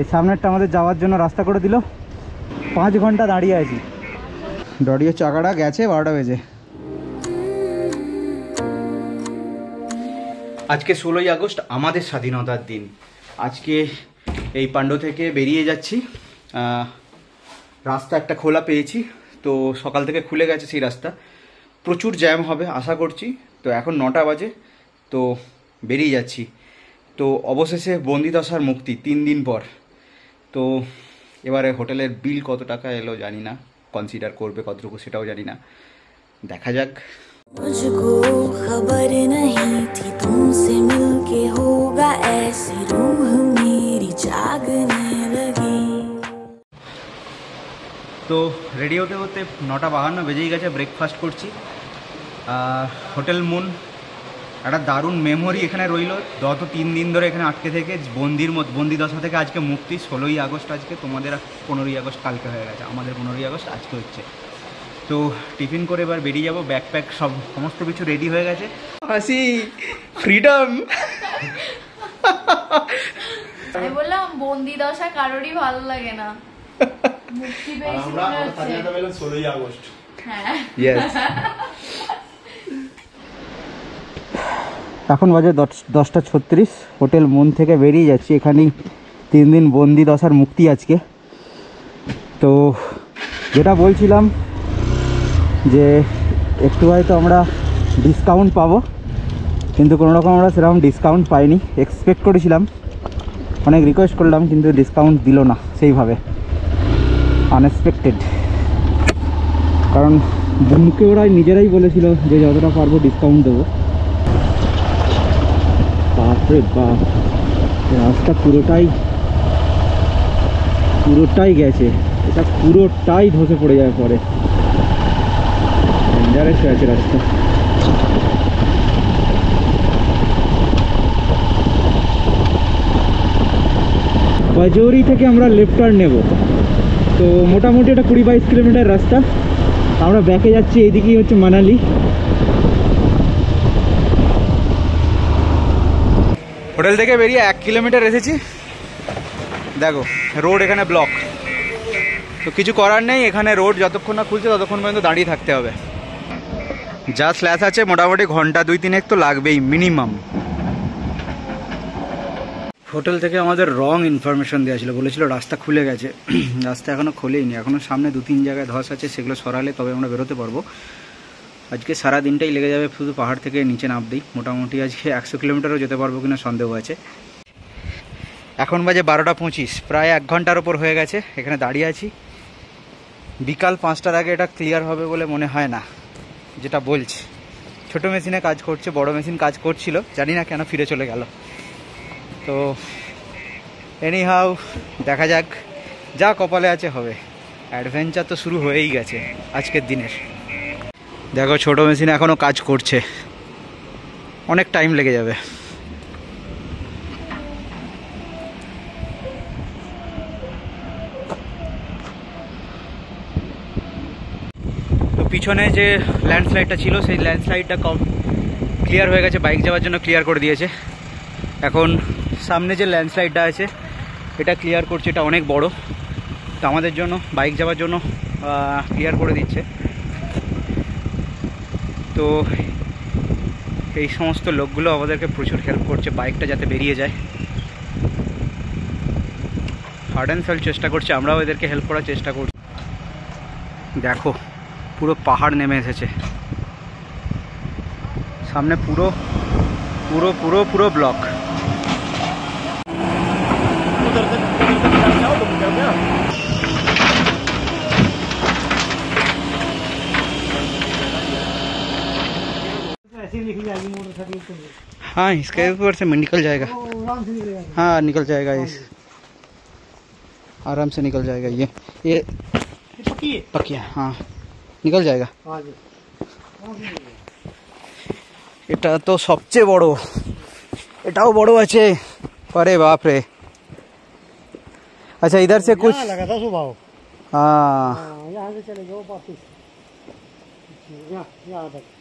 এই সামনেরটা আমাদের যাওয়ার জন্য রাস্তা করে দিল। পাঁচ ঘণ্টা দাঁড়িয়ে আছি। ডডিও চাকাটা গেছে বারোটা বেজে। আজকে ষোলোই আগস্ট আমাদের স্বাধীনতার দিন। আজকে এই পাণ্ড থেকে বেরিয়ে যাচ্ছি। রাস্তা একটা খোলা পেয়েছি তো সকাল থেকে খুলে গেছে সেই রাস্তা। প্রচুর জ্যাম হবে আশা করছি। তো এখন নটা বাজে তো বেরিয়ে যাচ্ছি। তো অবশেষে বন্দিদশার মুক্তি তিন দিন পর তো এবারে হোটেলের বিল কত টাকা এলো জানি না কনসিডার করবে কতটুকু সেটাও জানি না দেখা যাক मुझको खबर नहीं थी तुमसे मिलके होगा ऐसी रूह मेरी जागने लगी তো রেডি হতে হতে নটা বাহান্ন বেজেই গেছে ব্রেকফাস্ট করছি আর হোটেল মুন একটা দারুণ মেমোরি এখানে রইল। গত তিন দিন ধরে এখানে আটকে থেকে বন্দির মত বন্দি দশা থেকে আজকে মুক্তি। ষোলোই আগস্ট আজকে তোমাদের পনেরোই আগস্ট কালকে হয়ে গেছে। আমাদের পনেরোই আগস্ট আজকে হচ্ছে। তো টিফিন করে এবার বেরিয়ে যাব। ব্যাকপ্যাক সব সমস্ত কিছু রেডি হয়ে গেছে। হাসি ফ্রিডম আমি বললাম বন্দি দশা কারোরই ভালো লাগে না। মুক্তি পেয়েছি। ষোলোই আগস্ট। হ্যাঁ। ইয়েস এখন বাজে দশ- দশটা ছত্রিশ। হোটেল মন থেকে বেরিয়ে যাচ্ছি। এখানেই তিন দিন বন্দি দশার মুক্তি আজকে। তো যেটা বলছিলাম যে একটু হয়তো আমরা ডিসকাউন্ট পাবো, কিন্তু কোনো রকম আমরা সেরকম ডিসকাউন্ট পাইনি। এক্সপেক্ট করেছিলাম। অনেক রিকোয়েস্ট করলাম, কিন্তু ডিসকাউন্ট দিল না সেইভাবে। আনএক্সপেক্টেড কারণ মুখে ওরা নিজেরাই বলেছিল যে যতটা পারব ডিসকাউন্ট দেবো। রাস্তা পুরোটাই পুরোটাই গেছে। এটা পুরোটাই ধসে পড়ে যাবে পরে। ডেঞ্জারাস রাস্তা। বাজৌরি থেকে আমরা লেফট টার্ন নেব। তো মোটামুটি এটা কুড়ি বাইশ কিলোমিটার রাস্তা। আমরা ব্যাকে যাচ্ছি, এইদিকেই হচ্ছে মানালি। হোটেল থেকে বেরিয়ে এক কিলোমিটার এসেছি। দেখো, রোড এখানে ব্লক তো কিছু করার নেই, এখানে রোড যতক্ষণ না খুলছে ততক্ষণ পর্যন্ত দাঁড়িয়ে থাকতে হবে। যা স্ল্যাশ আছে, মোটামুটি ঘণ্টা দুই তিনেক তো লাগবেই মিনিমাম হোটেল থেকে আমাদের রং ইনফরমেশন দেওয়া ছিল, বলেছিল রাস্তা খুলে গেছে। রাস্তা এখনও খোলেইনি এখনও সামনে দু তিন জায়গায় ধস আছে, সেগুলো সরালে তবে আমরা বেরোতে পারব। আজকে সারা দিনটাই লেগে যাবে শুধু পাহাড় থেকে নিচে নামতেই। মোটামুটি আজকে একশো কিলোমিটারও যেতে পারব কিনা সন্দেহ আছে। এখন বাজে বারোটা পঁচিশ, প্রায় এক ঘণ্টার ওপর হয়ে গেছে, এখানে দাঁড়িয়ে আছি। বিকাল পাঁচটার আগে এটা ক্লিয়ার হবে বলে মনে হয় না, যেটা বলছে। ছোট মেশিনে কাজ করছে, বড় মেশিন কাজ করছিল, জানি না কেন ফিরে চলে গেল। তো এনি হাউ দেখা যাক, যা কপালে আছে হবে। অ্যাডভেঞ্চার তো শুরু হয়েই গেছে আজকের দিনের। দেখো, ছোট মেশিন এখনও কাজ করছে। অনেক টাইম লেগে যাবে। তো পিছনে যে ল্যান্ডস্লাইডটা ছিল, সেই ল্যান্ডস্লাইডটা কম ক্লিয়ার হয়ে গেছে বাইক যাওয়ার জন্য ক্লিয়ার করে দিয়েছে। এখন সামনে যে ল্যান্ডস্লাইডটা আছে, এটা ক্লিয়ার করছে, এটা অনেক বড়। তো আমাদের জন্য বাইক যাওয়ার জন্য ক্লিয়ার করে দিচ্ছে। তো এই সমস্ত লোকগুলো আমাদেরকে প্রচুর হেল্প করছে বাইকটা যাতে বেরিয়ে যায়। হার্ড অ্যান্ড ফেল চেষ্টা করছে, আমরাও এদেরকে হেল্প করার চেষ্টা করছি। দেখো, পুরো পাহাড় নেমে এসেছে। সামনে পুরো পুরো পুরো পুরো ব্লক हाँ इसके ऊपर से निकल जाएगा हाँ निकल जाएगा इस आराम से निकल जाएगा ये ये पकिया हाँ निकल जाएगा এটা তো সবচেয়ে বড় এটাও বড় আছে अरे बाप रे अच्छा इधर से कुछ लगा था सुबह हाँ यहाँ से चले जाओ वापिस यहाँ यहाँ तक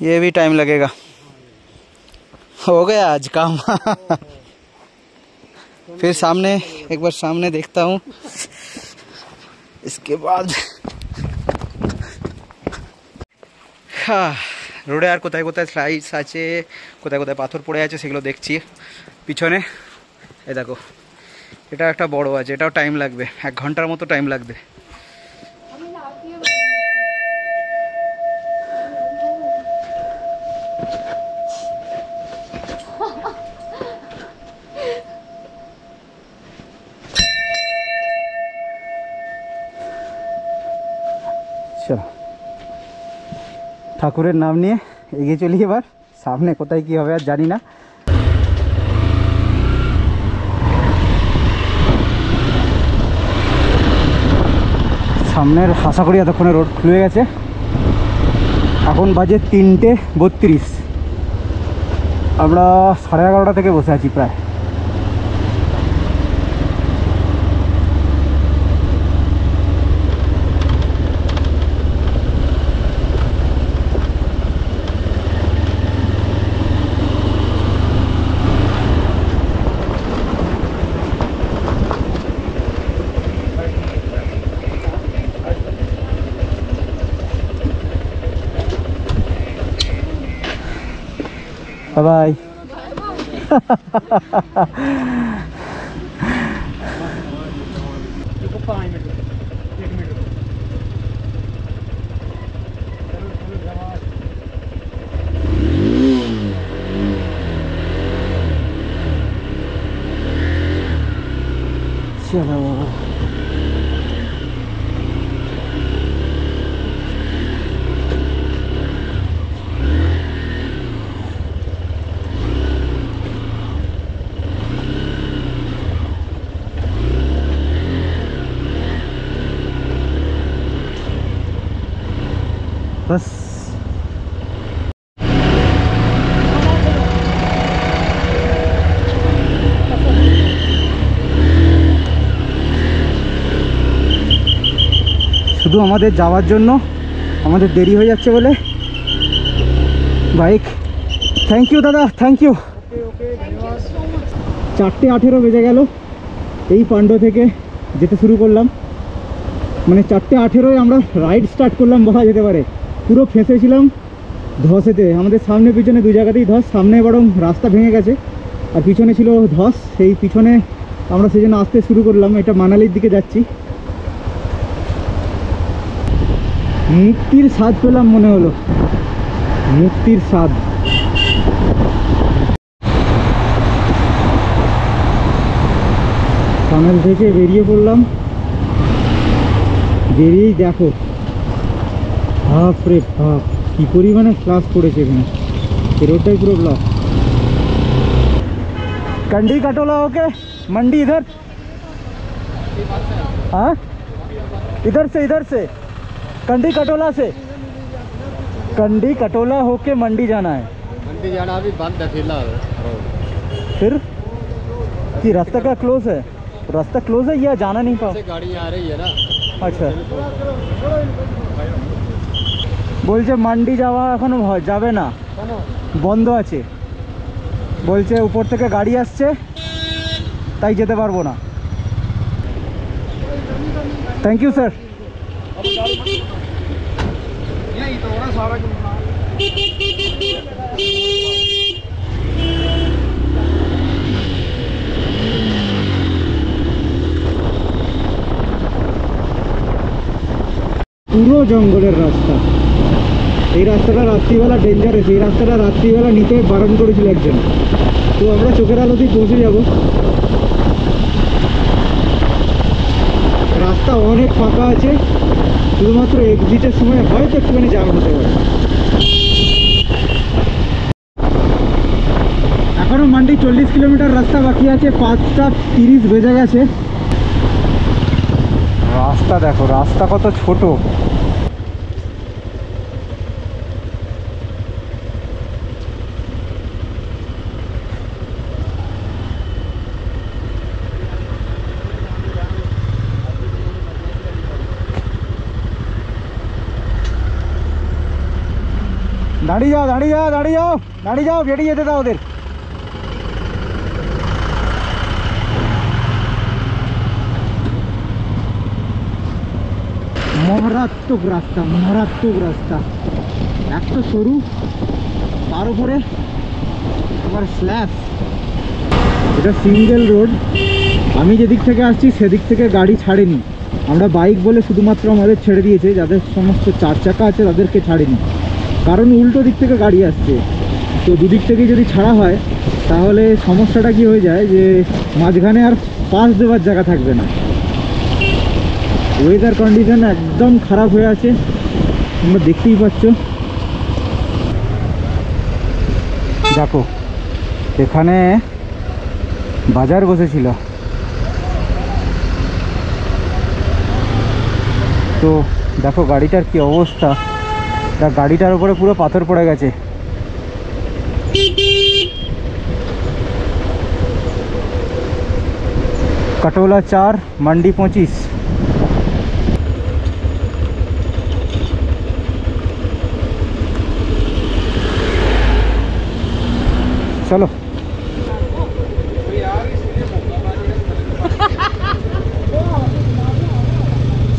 ये भी टाइम लगेगा हो गया आज काम फिर सामने एक बार सामने देखता हूँ इसके बाद হ্যাঁ রোডে আর কোথায় কোথায় স্লাইস আছে কোথায় কোথায় পাথর পড়ে আছে সেগুলো দেখছি পিছনে এই দেখো এটা একটা বড় আছে এটাও টাইম লাগবে এক ঘন্টার মতো টাইম লাগবে চলো। ঠাকুরের নাম নিয়ে এগিয়ে চলি এবার। সামনে কোথায় কি হবে আর জানি না। সামনের আশা করি এতক্ষণে রোড খুলে গেছে। এখন বাজে তিনটে বত্রিশ। আমরা সাড়ে এগারোটা থেকে বসে আছি প্রায়। Ito pa kayo बस শুধু আমাদের যাওয়ার জন্য আমাদের দেরি হয়ে যাচ্ছে বলে বাইক। থ্যাংক ইউ দাদা থ্যাংক ইউ চারটে আঠেরো বেজে গেল। এই পাণ্ড থেকে যেতে শুরু করলাম। মানে চারটে আঠেরোয় আমরা রাইড স্টার্ট করলাম বলা যেতে পারে। পুরো ফেঁসেছিলাম ধসেতে আমাদের সামনে পিছনে দু জায়গাতেই ধস, সামনে বরং রাস্তা ভেঙে গেছে। আর পিছনে ছিল ধস, সেই পিছনে আমরা সেজন্য আসতে শুরু করলাম। এটা মানালির দিকে যাচ্ছি। মুক্তির স্বাদ পেলাম মনে হলো। মুক্তির স্বাদ। টানেল থেকে বেরিয়ে পড়লাম। বেরিয়েই দেখো। বাপ রে বাপ কি পরিমাণে ক্লাস পড়েছে এখানে এই রোডটাই পুরো ব্লক कंडी कटोला होके मंडी इधर हाँ इधर से इधर से कंडी कटोला से कंडी कटोला होके मंडी जाना है मंडी जाना अभी बंद है फिलहाल रोड फिर कि रास्ता का क्लोज है रास्ता क्लोज है या जाना नहीं पाओ से गाड़ी आ रही है ना আচ্ছা বলছে মান্ডি যাওয়া এখনও যাবে না। বন্ধ আছে। বলছে উপর থেকে গাড়ি আসছে তাই যেতে পারব না। থ্যাংক ইউ স্যার পুরো জঙ্গলের রাস্তা। এই রাস্তাটা রাত্রিবেলা ডেঞ্জারাস এই রাস্তাটা রাত্রিবেলা নিতে বারণ করেছিল একজন। তো আমরা চোখের আলোতেই পৌঁছে যাব। রাস্তা অনেক ফাঁকা আছে, শুধুমাত্র এক্সিটের সময় হয়তো একটুখানি জ্যাম হতে পারে। এখনও মান্ডি চল্লিশ কিলোমিটার রাস্তা বাকি আছে, পাঁচটা তিরিশ বেজে গেছে। রাস্তা দেখো, রাস্তা কত ছোট। দাঁড়িয়ে যাও দাঁড়িয়ে যাও দাঁড়িয়ে যাও দাঁড়িয়ে যাও, বেরিয়ে যেতে দাও ওদের। মহারাত্মক রাস্তা মহারাত্মক রাস্তা। একটা সরু, তার উপরে আমার স্ল্যাব এটা সিঙ্গেল রোড। আমি যেদিক থেকে আসছি, সেদিক থেকে গাড়ি ছাড়েনি। আমরা বাইক বলে শুধুমাত্র আমাদের ছেড়ে দিয়েছে, যাদের সমস্ত চার চাকা আছে, তাদেরকে ছাড়েনি। কারণ উল্টো দিক থেকে গাড়ি আসছে। তো দুদিক থেকে যদি ছাড়া হয়, তাহলে সমস্যাটা কি হয়ে যায় যে মাঝখানে আর পাস দেওয়ার জায়গা থাকবে না। ওয়েদার কন্ডিশন একদম খারাপ হয়ে আছে। তোমরা দেখতেই পাচ্ছ। দেখো, এখানে বাজার বসেছিল। তো দেখো, গাড়িটার কি অবস্থা। তা গাড়িটার উপরে পুরো পাথর পড়ে গেছে कटोला चार मंडी पहुंचीस চলো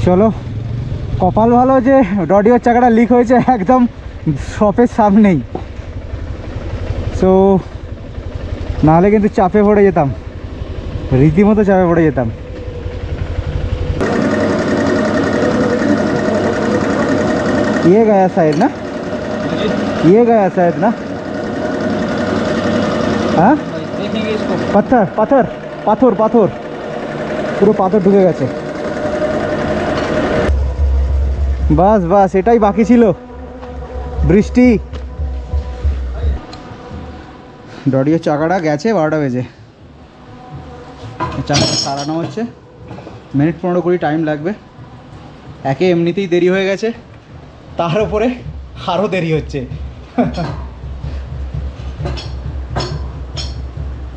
চলো কপাল ভালো যে রডিওর চাকাটা লিক হয়েছে একদম শপের সামনেই সো নাহলে কিন্তু চাপে পড়ে যেতাম রীতিমতো চাপে পড়ে যেতাম ये गया शायद ना ये गया शायद ना हाँ देखेंगे इसको পাথর পাথর পাথর পাথর পুরো পাথর ঢুকে গেছে বাস বাস এটাই বাকি ছিল বৃষ্টি ডডিও চাকাটা গেছে বারোটা বেজে চাকাটা সারানো হচ্ছে মিনিট পনেরো কুড়ি টাইম লাগবে একে এমনিতেই দেরি হয়ে গেছে তার উপরে আরও দেরি হচ্ছে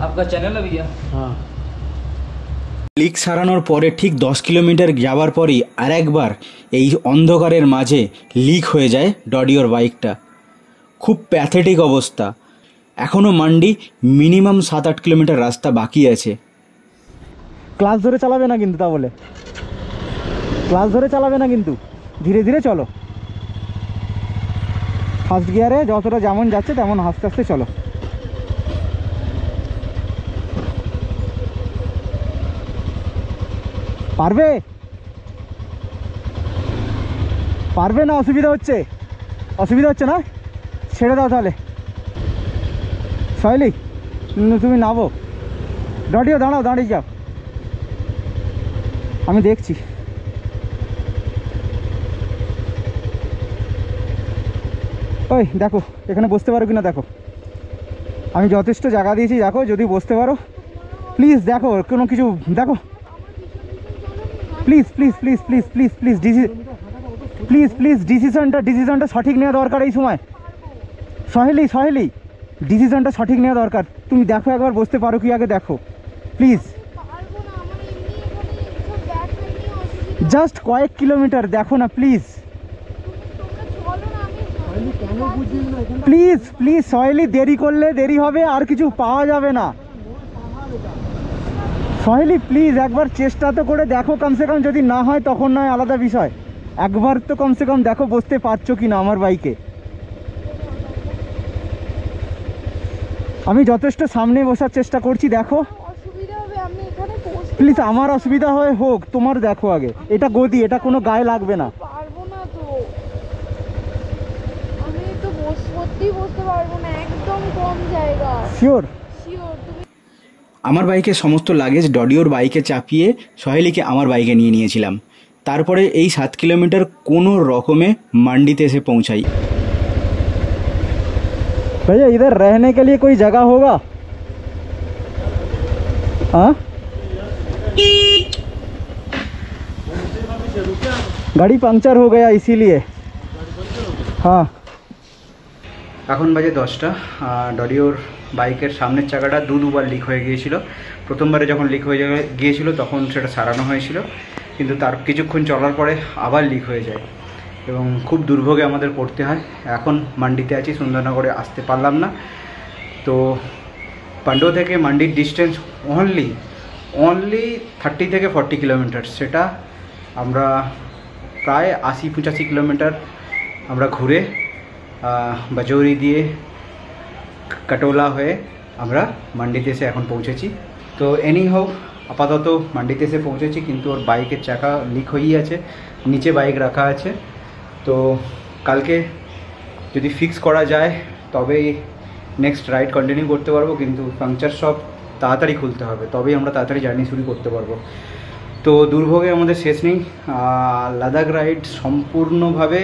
आपका चैनल है भैया हाँ লিক সারানোর পরে ঠিক দশ কিলোমিটার যাওয়ার পরই আরেকবার এই অন্ধকারের মাঝে লিক হয়ে যায় ডডিওর বাইকটা। খুব প্যাথেটিক অবস্থা। এখনও মান্ডি মিনিমাম সাত আট কিলোমিটার রাস্তা বাকি আছে। ক্লাস ধরে চালাবে না কিন্তু তা বলে ক্লাস ধরে চালাবে না কিন্তু। ধীরে ধীরে চলো। ফার্স্ট গিয়ারে যতটা যেমন যাচ্ছে তেমন আস্তে আস্তে চলো। পারবে? পারবে না? অসুবিধা হচ্ছে। অসুবিধা হচ্ছে না? ছেড়ে দাও তাহলে। সয়লি তুমি নাবো দাঁড়িয়ে, দাঁড়াও, দাঁড়িয়ে যাও। আমি দেখছি। ওই, দেখো, এখানে বসতে পারো কিনা দেখো। আমি যথেষ্ট জায়গা দিয়েছি, দেখো, যদি বসতে পারো। প্লিজ, দেখো, কোনো কিছু, দেখো। Please please please please please please DC please please ডিসিশনটা ডিসিশনটা সঠিক নেওয়া দরকার এই সময়। সহেলি সহেলি ডিসিশনটা সঠিক নেওয়া দরকার। তুমি দেখো একবার, বসতে পারো কি আগে দেখো। প্লিজ জাস্ট কয়েক কিলোমিটার, দেখো না প্লিজ প্লিজ প্লিজ সহেলি, দেরি করলে দেরি হবে, আর কিছু পাওয়া যাবে না। সহেলি প্লিজ একবার চেষ্টা তো করে দেখো কমসে কম যদি না হয় তখন নয় আলাদা বিষয়। একবার তো কমসে কম দেখো বসতে পারছ কি না আমার বাইকে। আমি যথেষ্ট সামনে বসার চেষ্টা করছি দেখো। প্লিজ আমার অসুবিধা হয় হোক তোমার দেখো আগে। এটা গদি এটা কোনো গায়ে লাগবে না। শিওর আমার বাইকের সমস্ত লাগেজ ডডিওর বাইকে চাপিয়ে সহেলিকে আমার বাইকে নিয়ে নিয়েছিলাম তারপরে এই সাত কিলোমিটার কোনো রকমে মান্ডিতে এসে পৌঁছাই भैया इधर रहने के लिए कोई जगह होगा हाँ গাড়ি পাংচার হয়ে গয়া ইসিলিয়ে হ্যাঁ এখন বাজে দশটা ডডিওর বাইকের সামনের চাকাটা দু দুবার লিক হয়ে গিয়েছিল। প্রথমবারে যখন লিক হয়ে গিয়েছিল, তখন সেটা সারানো হয়েছিল। কিন্তু তার কিছুক্ষণ চলার পরে আবার লিক হয়ে যায়। এবং খুব দুর্ভোগে আমাদের পড়তে হয়। এখন মান্ডিতে আছি, সুন্দরনগরে আসতে পারলাম না। তো পান্ডো থেকে মান্ডির ডিস্টেন্স অনলি অনলি থার্টি থেকে ফর্টি কিলোমিটার সেটা আমরা প্রায় আশি পঁচাশি কিলোমিটার আমরা ঘুরে বাজৌরি দিয়ে কাটোলা হয়ে আমরা মান্ডিতে এসে এখন পৌঁছেছি। তো এনি হোক আপাতত মান্ডিতে এসে পৌঁছেছি, কিন্তু ওর বাইকের চাকা লিক হয়েই আছে, নিচে বাইক রাখা আছে। তো কালকে যদি ফিক্স করা যায়, তবেই নেক্সট রাইড কন্টিনিউ করতে পারব, কিন্তু পাংচার সব তাড়াতাড়ি খুলতে হবে, তবেই আমরা তাড়াতাড়ি জার্নি শুরু করতে পারব। তো দুর্ভোগে আমাদের শেষ নেই। লাদাখ রাইড সম্পূর্ণভাবে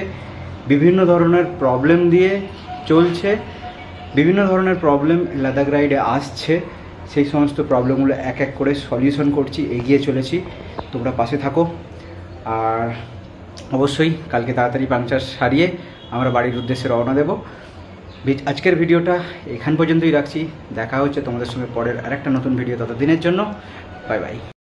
বিভিন্ন ধরনের প্রবলেম দিয়ে চলছে। বিভিন্ন ধরনের প্রবলেম লাদাখ রাইডে আসছে। সেই সমস্ত প্রবলেমগুলো এক এক করে সলিউশন করছি, এগিয়ে চলেছি। তোমরা পাশে থাকো। আর অবশ্যই কালকে তাড়াতাড়ি পাংচার সারিয়ে আমরা বাড়ির উদ্দেশ্যে রওনা দেব। আজকের ভিডিওটা এখান পর্যন্তই রাখছি। দেখা হচ্ছে তোমাদের সঙ্গে পরের আরেকটা নতুন ভিডিও ততদিনের জন্য। Bye bye